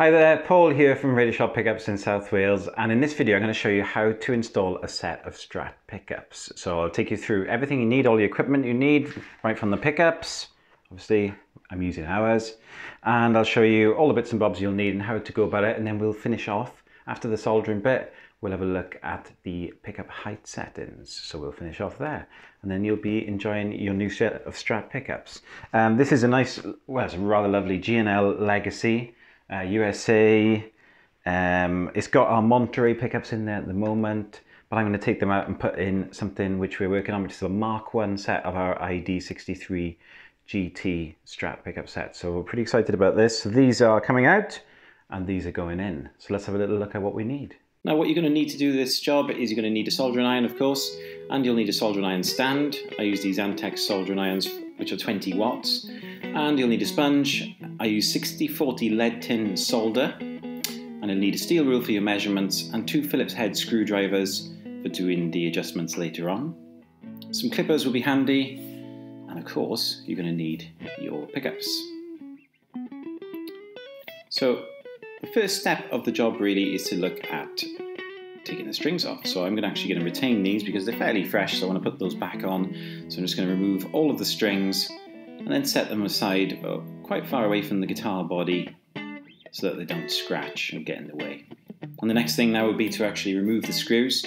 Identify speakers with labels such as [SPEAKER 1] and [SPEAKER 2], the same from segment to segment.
[SPEAKER 1] Hi there, Paul here from Radioshop Pickups in South Wales and in this video I'm going to show you how to install a set of Strat pickups. So I'll take you through everything you need, all the equipment you need, right from the pickups, obviously I'm using ours, and I'll show you all the bits and bobs you'll need and how to go about it and then we'll finish off after the soldering bit we'll have a look at the pickup height settings. So we'll finish off there and then you'll be enjoying your new set of Strat pickups. Um, this is a nice, well it's a rather lovely G&L Legacy uh, USA. Um, it's got our Monterey pickups in there at the moment, but I'm going to take them out and put in something which we're working on, which is a Mark 1 set of our ID63 GT Strat pickup set. So we're pretty excited about this. So these are coming out and these are going in. So let's have a little look at what we need.
[SPEAKER 2] Now what you're going to need to do this job is you're going to need a soldering iron of course and you'll need a soldering iron stand. I use these Antex soldering irons which are 20 watts and you'll need a sponge. I use 60-40 lead tin solder and you'll need a steel rule for your measurements and two Phillips head screwdrivers for doing the adjustments later on. Some clippers will be handy and of course you're going to need your pickups. So the first step of the job really is to look at taking the strings off. So I'm going to actually going to retain these because they're fairly fresh, so I want to put those back on. So I'm just going to remove all of the strings and then set them aside uh, quite far away from the guitar body so that they don't scratch and get in the way. And the next thing now would be to actually remove the screws.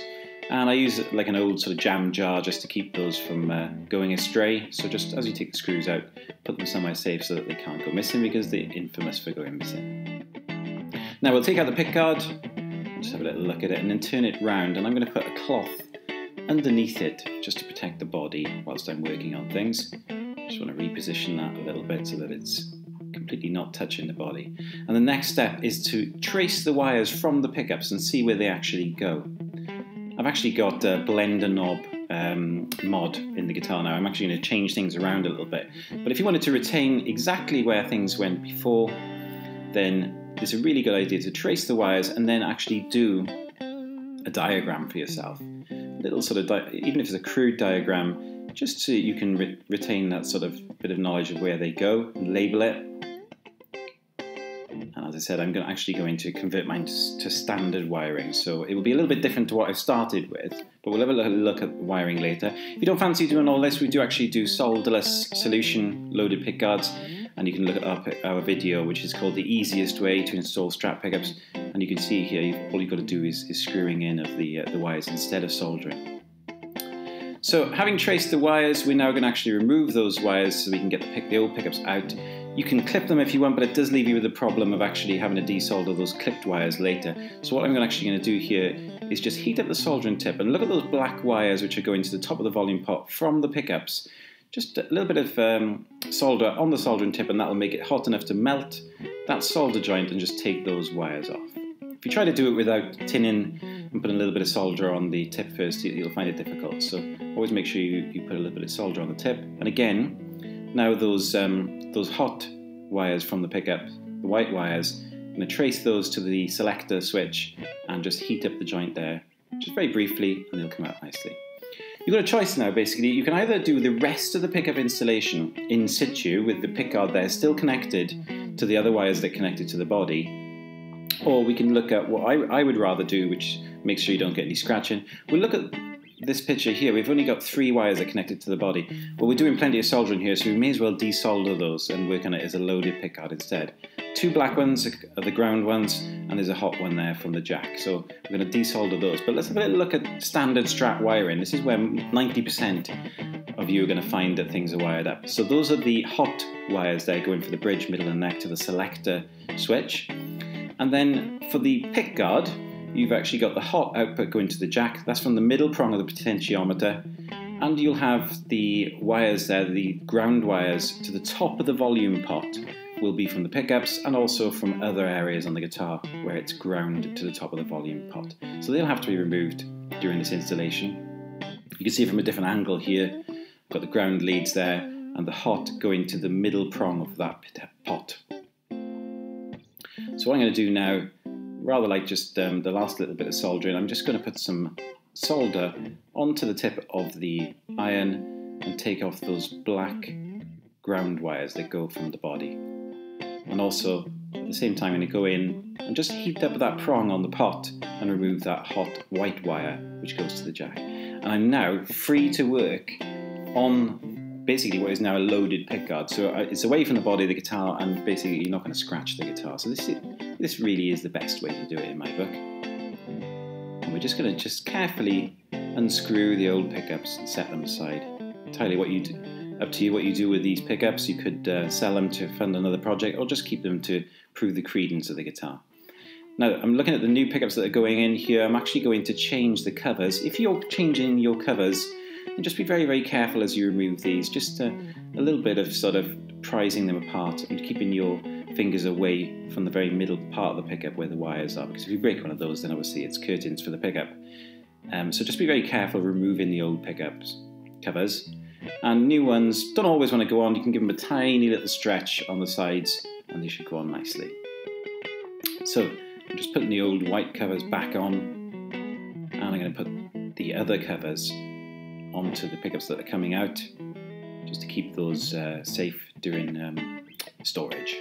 [SPEAKER 2] And I use like an old sort of jam jar just to keep those from uh, going astray. So just as you take the screws out, put them somewhere safe so that they can't go missing because they're infamous for going missing. Now we'll take out the pick guard, just have a little look at it and then turn it round and I'm going to put a cloth underneath it just to protect the body whilst I'm working on things. Just want to reposition that a little bit so that it's completely not touching the body. And the next step is to trace the wires from the pickups and see where they actually go. I've actually got a blender knob um, mod in the guitar now. I'm actually going to change things around a little bit. But if you wanted to retain exactly where things went before, then it's a really good idea to trace the wires and then actually do a diagram for yourself. A little sort of, even if it's a crude diagram, just so you can re retain that sort of bit of knowledge of where they go and label it. And as I said, I'm going to actually going to convert mine to, to standard wiring. So it will be a little bit different to what I started with, but we'll have a look at wiring later. If you don't fancy doing all this, we do actually do solderless solution loaded pickguards and you can look up our video which is called the easiest way to install Strat pickups and you can see here all you've got to do is, is screwing in of the, uh, the wires instead of soldering. So having traced the wires, we're now going to actually remove those wires so we can get the, pick, the old pickups out. You can clip them if you want, but it does leave you with the problem of actually having to desolder those clipped wires later. So what I'm actually going to do here is just heat up the soldering tip and look at those black wires which are going to the top of the volume pot from the pickups. Just a little bit of um, solder on the soldering tip and that will make it hot enough to melt that solder joint and just take those wires off. If you try to do it without tinning and put a little bit of solder on the tip first, you'll find it difficult. So always make sure you, you put a little bit of solder on the tip. And again, now those, um, those hot wires from the pickup, the white wires, I'm going to trace those to the selector switch and just heat up the joint there, just very briefly, and they'll come out nicely. You've got a choice now, basically. You can either do the rest of the pickup installation in situ with the pickguard there still connected to the other wires that connected to the body, or we can look at what I, I would rather do, which makes sure you don't get any scratching. We'll look at this picture here. We've only got three wires that connected to the body. But we're doing plenty of soldering here, so we may as well desolder those and work on it as a loaded pickguard instead. Two black ones are the ground ones, and there's a hot one there from the jack. So we're going to desolder those. But let's have a look at standard Strat wiring. This is where 90% of you are going to find that things are wired up. So those are the hot wires there going for the bridge, middle and neck to the selector switch. And then for the pick guard, you've actually got the hot output going to the jack. That's from the middle prong of the potentiometer. And you'll have the wires there, the ground wires to the top of the volume pot will be from the pickups and also from other areas on the guitar where it's ground to the top of the volume pot. So they'll have to be removed during this installation. You can see from a different angle here, got the ground leads there and the hot going to the middle prong of that pot. So what I'm going to do now, rather like just um, the last little bit of soldering, I'm just going to put some solder onto the tip of the iron and take off those black ground wires that go from the body. And also at the same time I'm going to go in and just heat up that prong on the pot and remove that hot white wire which goes to the jack. And I'm now free to work on basically what is now a loaded pickguard. So uh, it's away from the body of the guitar and basically you're not going to scratch the guitar. So this, is, this really is the best way to do it in my book. And we're just going to just carefully unscrew the old pickups and set them aside. Entirely what you do, up to you what you do with these pickups. You could uh, sell them to fund another project or just keep them to prove the credence of the guitar. Now, I'm looking at the new pickups that are going in here. I'm actually going to change the covers. If you're changing your covers, and just be very, very careful as you remove these. Just a, a little bit of sort of prizing them apart and keeping your fingers away from the very middle part of the pickup where the wires are. Because if you break one of those, then obviously it's curtains for the pickup. Um, so just be very careful removing the old pickups covers. And new ones don't always want to go on. You can give them a tiny little stretch on the sides and they should go on nicely. So I'm just putting the old white covers back on and I'm going to put the other covers onto the pickups that are coming out just to keep those uh, safe during um, storage.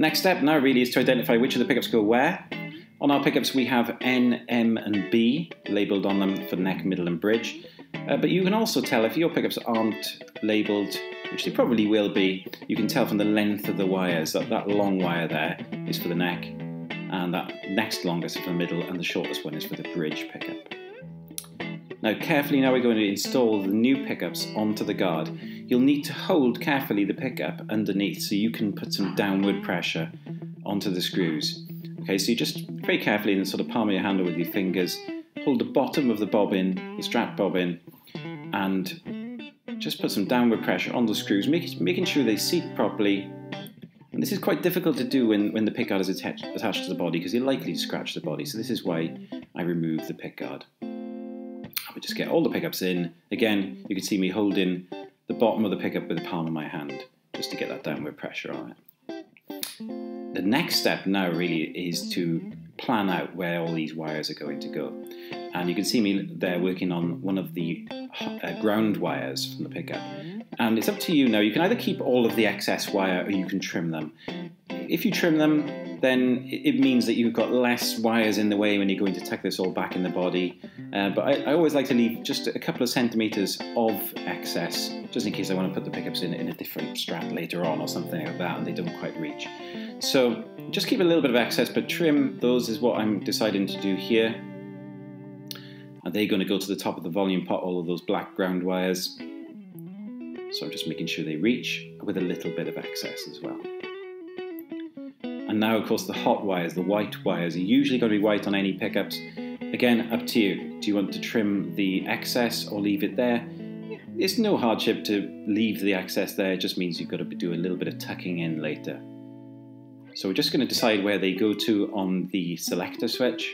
[SPEAKER 2] Next step now really is to identify which of the pickups go where. On our pickups we have N, M and B labelled on them for neck, middle and bridge. Uh, but you can also tell if your pickups aren't labelled, which they probably will be, you can tell from the length of the wires that that long wire there is for the neck and that next longest is for the middle and the shortest one is for the bridge pickup. Now carefully now we're going to install the new pickups onto the guard. You'll need to hold carefully the pickup underneath so you can put some downward pressure onto the screws. Okay, so you just very carefully in the sort of palm of your hand or with your fingers, hold the bottom of the bobbin, the Strat bobbin, and just put some downward pressure on the screws, make, making sure they seat properly. And this is quite difficult to do when, when the pickguard is attached, attached to the body because you're likely to scratch the body. So this is why I remove the pickguard. I would just get all the pickups in. Again, you can see me holding the bottom of the pickup with the palm of my hand just to get that downward pressure on it. The next step now really is to plan out where all these wires are going to go. And you can see me there working on one of the uh, ground wires from the pickup. And it's up to you now. You can either keep all of the excess wire or you can trim them. If you trim them, then it means that you've got less wires in the way when you're going to tuck this all back in the body. Uh, but I, I, always like to leave just a couple of centimetres of excess, just in case I want to put the pickups in, in a different Strat later on or something like that and they don't quite reach. So just keep a little bit of excess, but trim those is what I'm deciding to do here. And they're going to go to the top of the volume pot, all of those black ground wires. So I'm just making sure they reach with a little bit of excess as well. And now, of course, the hot wires, the white wires, are usually going to be white on any pickups. Again, up to you. Do you want to trim the excess or leave it there? It's no hardship to leave the excess there, it just means you've got to do a little bit of tucking in later. So we're just going to decide where they go to on the selector switch.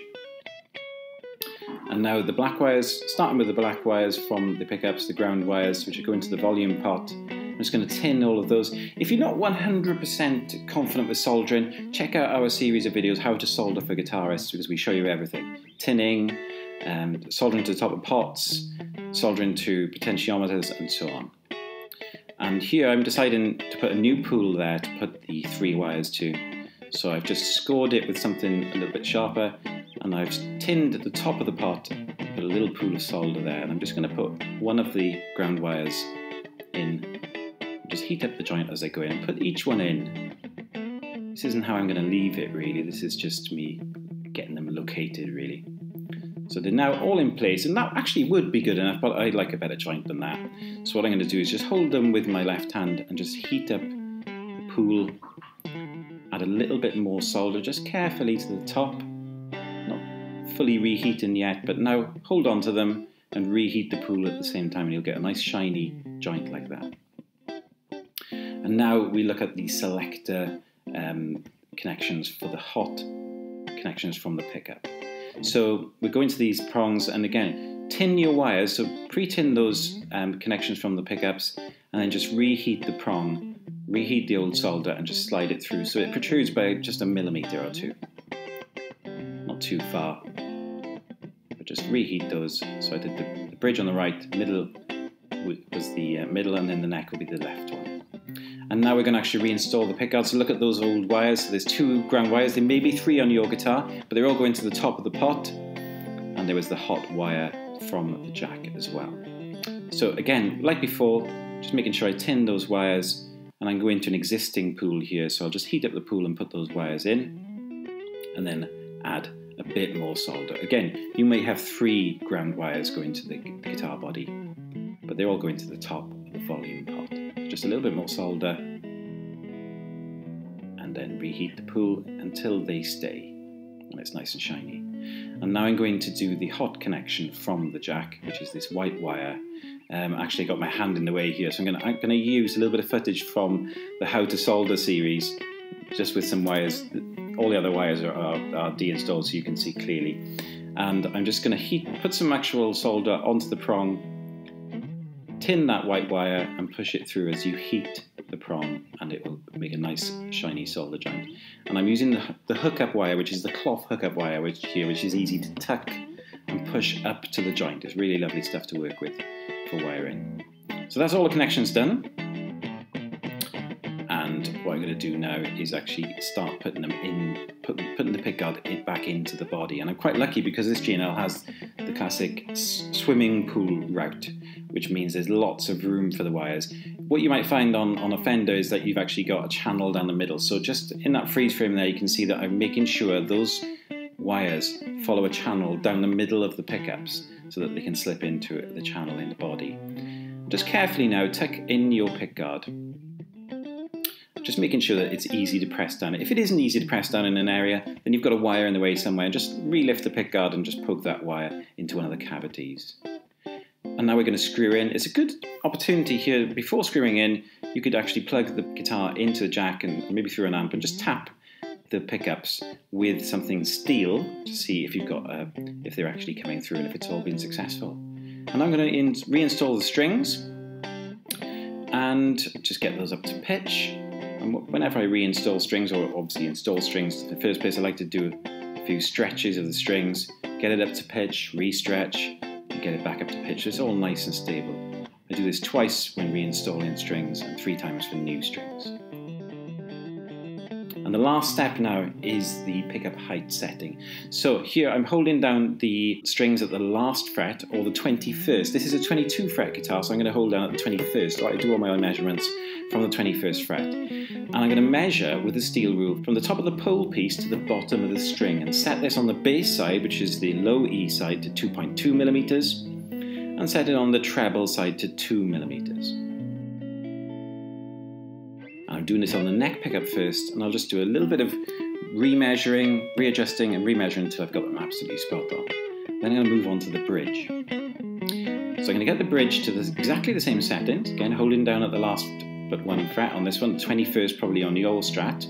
[SPEAKER 2] And now the black wires, starting with the black wires from the pickups, the ground wires, which are going to the volume pot, I'm just going to tin all of those. If you're not 100% confident with soldering, check out our series of videos, How to Solder for Guitarists, because we show you everything. Tinning, um, soldering to the top of pots, soldering to potentiometers, and so on. And here I'm deciding to put a new pool there to put the three wires to. So I've just scored it with something a little bit sharper, and I've tinned at the top of the pot, put a little pool of solder there, and I'm just going to put one of the ground wires in just heat up the joint as I go in put each one in. This isn't how I'm going to leave it really, this is just me getting them located really. So they're now all in place, and that actually would be good enough, but I like a better joint than that. So what I'm going to do is just hold them with my left hand and just heat up the pool, add a little bit more solder, just carefully to the top, not fully reheating yet, but now hold on to them and reheat the pool at the same time, and you'll get a nice shiny joint like that. And now we look at the selector um, connections for the hot connections from the pickup. So we go into these prongs and again, tin your wires, so pre-tin those um, connections from the pickups and then just reheat the prong, reheat the old solder and just slide it through so it protrudes by just a millimeter or two. Not too far, but just reheat those. So I did the, the bridge on the right, middle was the uh, middle and then the neck will be the left one. And now we're going to actually reinstall the pickguard. So look at those old wires. So there's two ground wires. There may be three on your guitar, but they're all going to the top of the pot. And there was the hot wire from the jack as well. So again, like before, just making sure I tin those wires and I'm going to an existing pool here. So I'll just heat up the pool and put those wires in and then add a bit more solder. Again, you may have three ground wires going to the guitar body, but they're all going to the top of the volume. Just a little bit more solder and then reheat the pool until they stay and it's nice and shiny. And now I'm going to do the hot connection from the jack, which is this white wire um, actually got my hand in the way here, so I'm going to use a little bit of footage from the How to Solder series, just with some wires. All the other wires are, are, are de-installed, so you can see clearly. And I'm just going to heat, put some actual solder onto the prong, tin that white wire, and push it through as you heat the prong, and it will make a nice shiny solder joint. And I'm using the, the hookup wire, which is the cloth hookup wire, which here, which is easy to tuck and push up to the joint. It's really lovely stuff to work with for wiring. So that's all the connections done. And what I'm going to do now is actually start putting them in, put, putting the pickguard back into the body. And I'm quite lucky because this G&L has the classic swimming pool route, which means there's lots of room for the wires. What you might find on, on a Fender is that you've actually got a channel down the middle. So just in that freeze frame there, you can see that I'm making sure those wires follow a channel down the middle of the pickups so that they can slip into the channel in the body. Just carefully now tuck in your pickguard. Just making sure that it's easy to press down. If it isn't easy to press down in an area, then you've got a wire in the way somewhere. Just relift the pickguard and just poke that wire into one of the cavities. And now we're going to screw in. It's a good opportunity here. Before screwing in, you could actually plug the guitar into the jack and maybe through an amp and just tap the pickups with something steel to see if you've got uh, if they're actually coming through and if it's all been successful. And I'm going to reinstall the strings and just get those up to pitch. And whenever I reinstall strings or obviously install strings, the first place I like to do a few stretches of the strings, get it up to pitch, re-stretch, and get it back up to pitch. So it's all nice and stable. I do this twice when reinstalling strings and three times for new strings. And the last step now is the pickup height setting. So here I'm holding down the strings at the last fret or the 21st. This is a 22 fret guitar, so I'm going to hold down at the 21st. So I do all my own measurements from the 21st fret. And I'm going to measure with a steel rule from the top of the pole piece to the bottom of the string and set this on the bass side, which is the low E side, to 2.2 millimeters, and set it on the treble side to 2 millimeters. Doing this on the neck pickup first, and I'll just do a little bit of remeasuring, readjusting, and remeasuring until I've got them absolutely spot on. Then I'm going to move on to the bridge. So I'm going to get the bridge to the, exactly the same settings, again holding down at the last but one fret on this one, 21st probably on the old strat,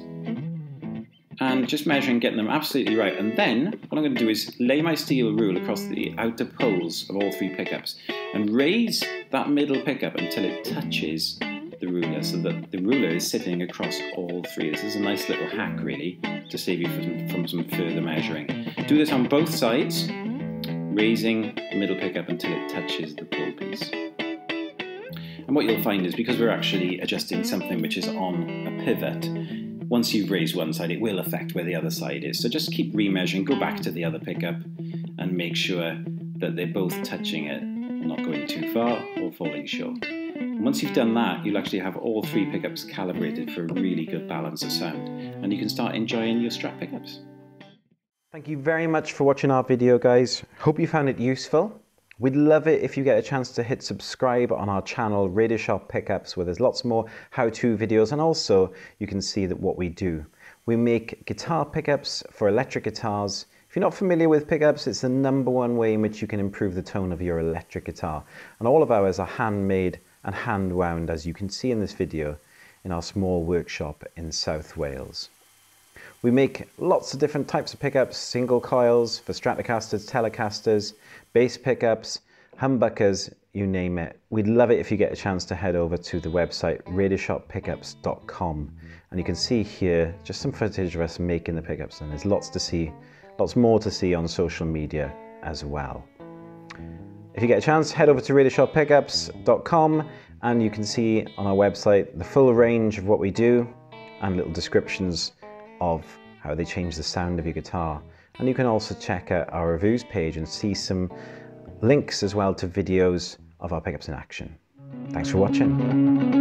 [SPEAKER 2] and just measuring, getting them absolutely right. And then what I'm going to do is lay my steel rule across the outer poles of all three pickups and raise that middle pickup until it touches the ruler so that the ruler is sitting across all three. This is a nice little hack hmm. really to save you from, from some further measuring. Do this on both sides, raising the middle pickup until it touches the pole piece. And what you'll find is because we're actually adjusting something which is on a pivot, once you've raised one side, it will affect where the other side is. So just keep remeasuring, go back to the other pickup and make sure that they're both touching it, not going too far or falling short. Once you've done that, you'll actually have all three pickups calibrated for a really good balance of sound, and you can start enjoying your Strat pickups.
[SPEAKER 1] Thank you very much for watching our video, guys. Hope you found it useful. We'd love it if you get a chance to hit subscribe on our channel, Radioshop Pickups, where there's lots more how-to videos, and also you can see that what we do. We make guitar pickups for electric guitars. If you're not familiar with pickups, it's the number one way in which you can improve the tone of your electric guitar. And all of ours are handmade and hand wound as you can see in this video in our small workshop in South Wales. We make lots of different types of pickups, single coils for Stratocasters, Telecasters, bass pickups, humbuckers, you name it. We'd love it if you get a chance to head over to the website radioshoppickups.com and you can see here just some footage of us making the pickups and there's lots to see, lots more to see on social media as well. If you get a chance, head over to radioshoppickups.com and you can see on our website the full range of what we do and little descriptions of how they change the sound of your guitar. And you can also check out our reviews page and see some links as well to videos of our pickups in action. Thanks for watching.